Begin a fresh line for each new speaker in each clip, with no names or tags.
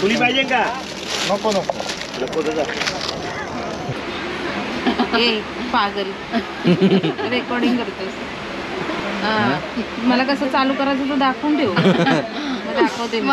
तुली पाहिजे का?
नको नको.
नको
पागल. रेकॉर्डिंग करतोस हा. मला कसं चालू करायचं तर दाखवून ठेव दाखवते मी.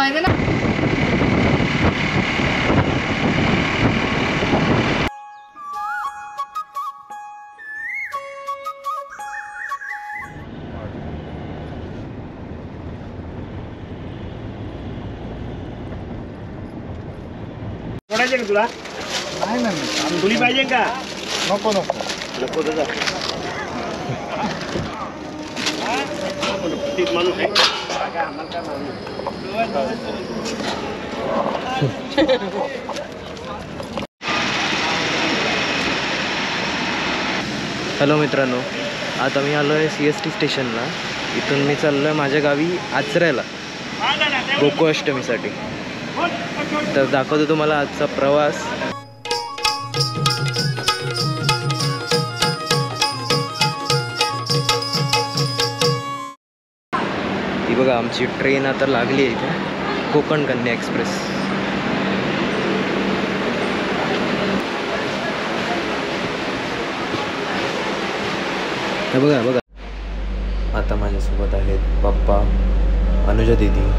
सोडायचे का तुला?
नाही नाही
तुली पाहिजे का?
नको नको.
नको दादा ठीक माणूस आहे.
हॅलो मित्रांनो आता मी आलो आहे सी एस टी स्टेशनला. इथून मी चाललो आहे माझ्या गावी आचऱ्याला गोकुळाष्टमीसाठी तर दाखवतो तुम्हाला आजचा प्रवास. ही बघा आमची ट्रेन आता लागली आहे इथे. कोकण कन्या एक्सप्रेस हे बघा बघा. आता माझ्यासोबत आहेत पप्पा अनुजा दिदी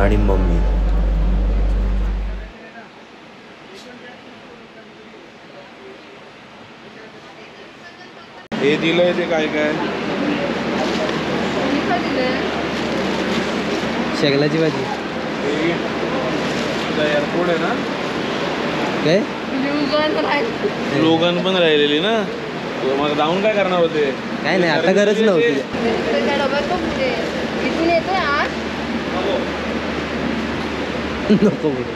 आणि मम्मी.
हे दिलंय ते काय काय?
शेगलाची भाजी.
एअरपोर्ट आहे ना?
काय?
लोगन पण राहिलेली ना? मग जाऊन काय करणार होते?
काय नाही आता गरज नव्हती.
इथून येतोय आज
नको बोलू.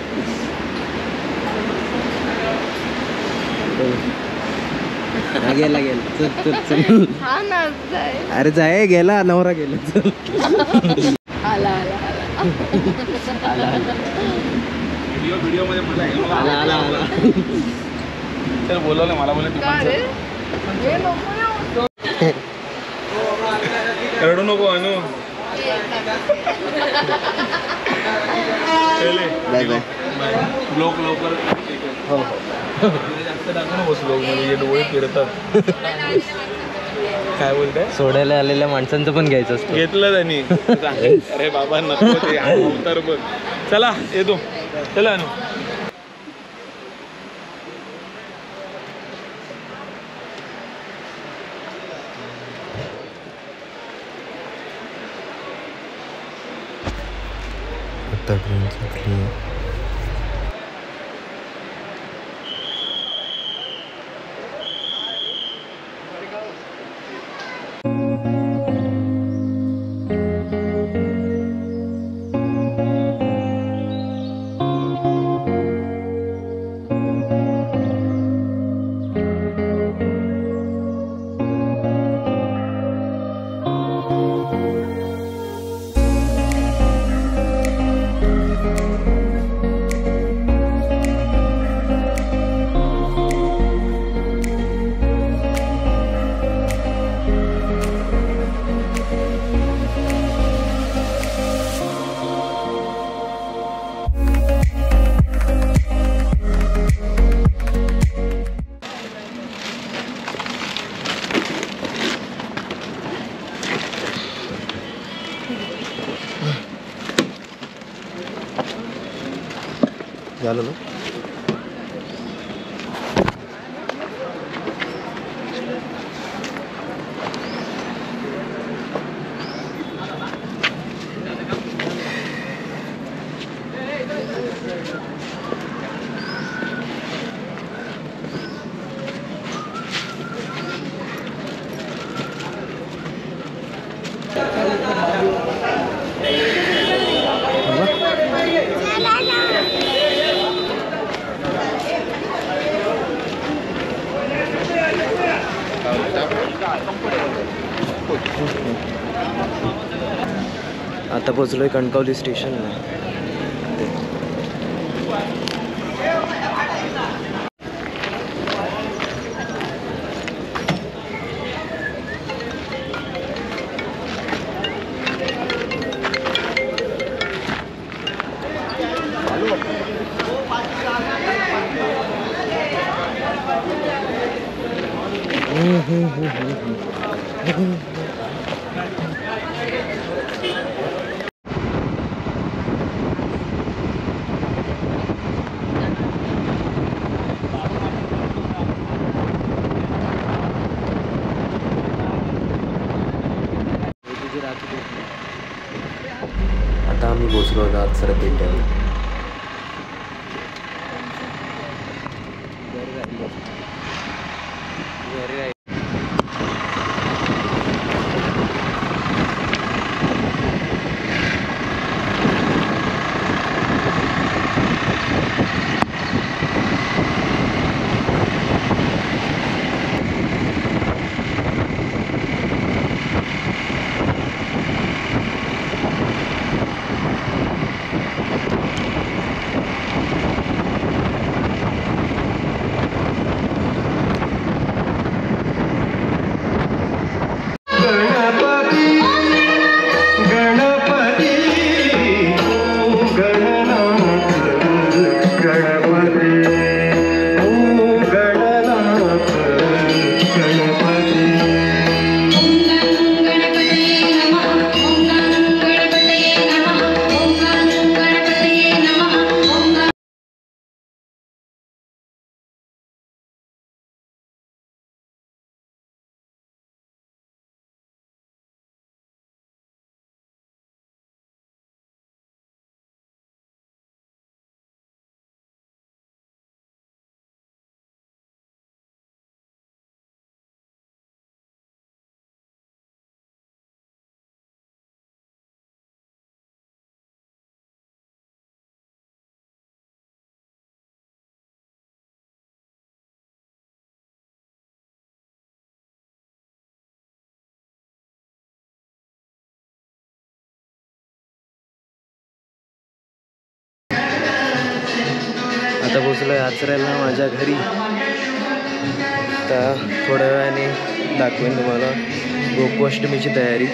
हा, गेला गेला. चल चल चल.
हा ना
अरे जाय गेला नवरा गेला चल.
आला आला आला.
व्हिडिओ व्हिडिओमध्ये मला हे
आला आला आला.
तर बोलवलं मला बोलले तू
का
पण
रे?
चल.
हे नको येऊ.
रडू नको अनु.
Bye bye.
लोक लवकर
हो.
टाकू म्हणजे डोळे फिरतात. काय बोलताय?
सोडायला आलेल्या माणसांचं पण घ्यायचं असतं.
घेतलं त्यांनी. अरे बाबा नको ते. बघ. चला येतो. चला अनु.
आता ट्रेन सुटली Yaralı. आता पोचलो आहे कणकवली स्टेशनला आता आम्ही पोचलो होतो पोचलो आहे आचऱ्याला माझ्या घरी. तर थोड्या वेळाने दाखवेन तुम्हाला गोकुष्टमीची तयारी.